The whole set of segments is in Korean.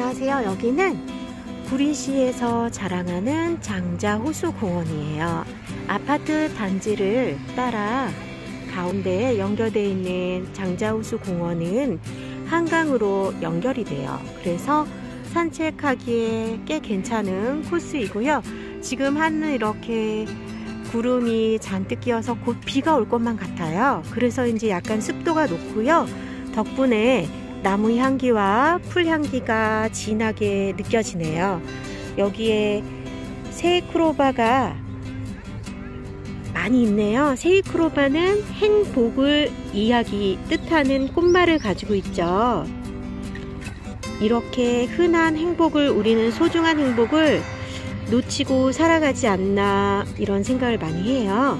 안녕하세요. 여기는 구리시에서 자랑하는 장자호수공원이에요. 아파트 단지를 따라 가운데에 연결되어 있는 장자호수공원은 한강으로 연결이 돼요. 그래서 산책하기에 꽤 괜찮은 코스이고요. 지금 하늘 이렇게 구름이 잔뜩 끼어서 곧 비가 올 것만 같아요. 그래서 이제 약간 습도가 높고요. 덕분에 나무 향기와 풀 향기가 진하게 느껴지네요. 여기에 세이크로바가 많이 있네요. 세이크로바는 행복을 이야기 뜻하는 꽃말을 가지고 있죠. 이렇게 흔한 행복을 우리는 소중한 행복을 놓치고 살아가지 않나 이런 생각을 많이 해요.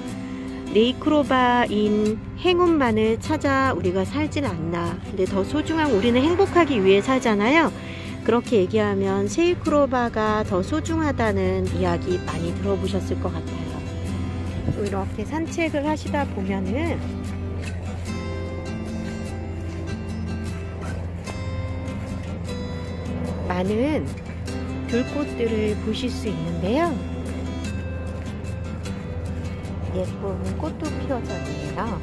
네이크로바인 행운만을 찾아 우리가 살진 않나. 근데 더 소중한 우리는 행복하기 위해 살잖아요. 그렇게 얘기하면 세이크로바가 더 소중하다는 이야기 많이 들어보셨을 것 같아요. 이렇게 산책을 하시다 보면은 많은 들꽃들을 보실 수 있는데요. 예쁜 꽃도 피어져 있네요.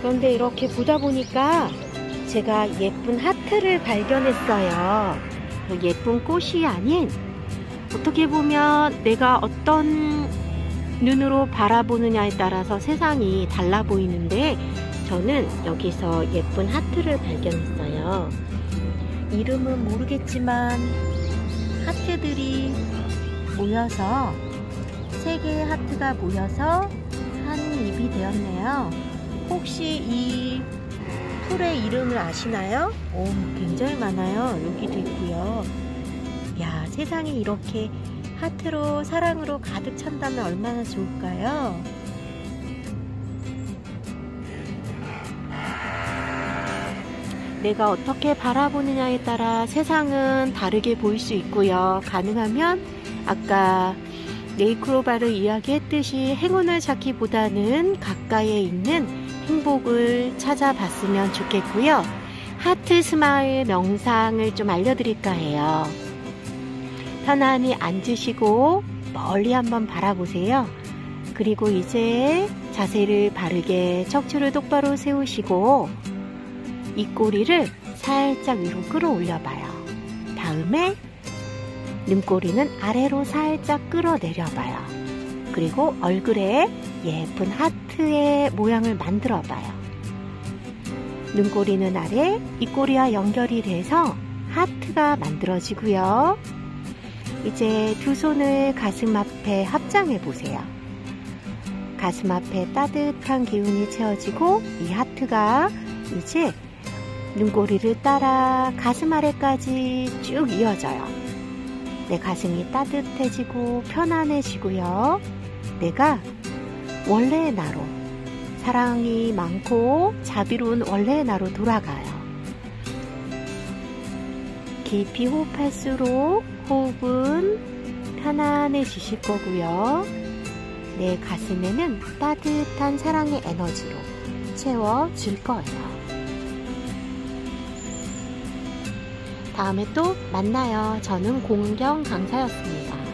그런데 이렇게 보다 보니까 제가 예쁜 하트를 발견했어요. 예쁜 꽃이 아닌 어떻게 보면 내가 어떤 눈으로 바라보느냐에 따라서 세상이 달라 보이는데 저는 여기서 예쁜 하트를 발견했어요. 이름은 모르겠지만 하트들이 모여서 세 개의 하트가 모여서 한 입이 되었네요. 혹시 이 풀의 이름을 아시나요? 오, 굉장히 많아요. 여기도 있고요. 야, 세상이 이렇게 하트로 사랑으로 가득 찬다면 얼마나 좋을까요? 내가 어떻게 바라보느냐에 따라 세상은 다르게 보일 수 있고요. 가능하면 아까 네이크로바를 이야기했듯이 행운을 찾기보다는 가까이에 있는 행복을 찾아봤으면 좋겠고요. 하트 스마일 명상을 좀 알려드릴까 해요. 편안히 앉으시고 멀리 한번 바라보세요. 그리고 이제 자세를 바르게 척추를 똑바로 세우시고 입꼬리를 살짝 위로 끌어올려 봐요. 다음에 눈꼬리는 아래로 살짝 끌어내려 봐요. 그리고 얼굴에 예쁜 하트의 모양을 만들어 봐요. 눈꼬리는 아래, 입꼬리와 연결이 돼서 하트가 만들어지고요. 이제 두 손을 가슴 앞에 합장해 보세요. 가슴 앞에 따뜻한 기운이 채워지고 이 하트가 이제 눈꼬리를 따라 가슴 아래까지 쭉 이어져요. 내 가슴이 따뜻해지고 편안해지고요. 내가 원래의 나로 사랑이 많고 자비로운 원래의 나로 돌아가요. 깊이 호흡할수록 호흡은 편안해지실 거고요. 내 가슴에는 따뜻한 사랑의 에너지로 채워질 거예요. 다음에 또 만나요. 저는 공경 강사였습니다.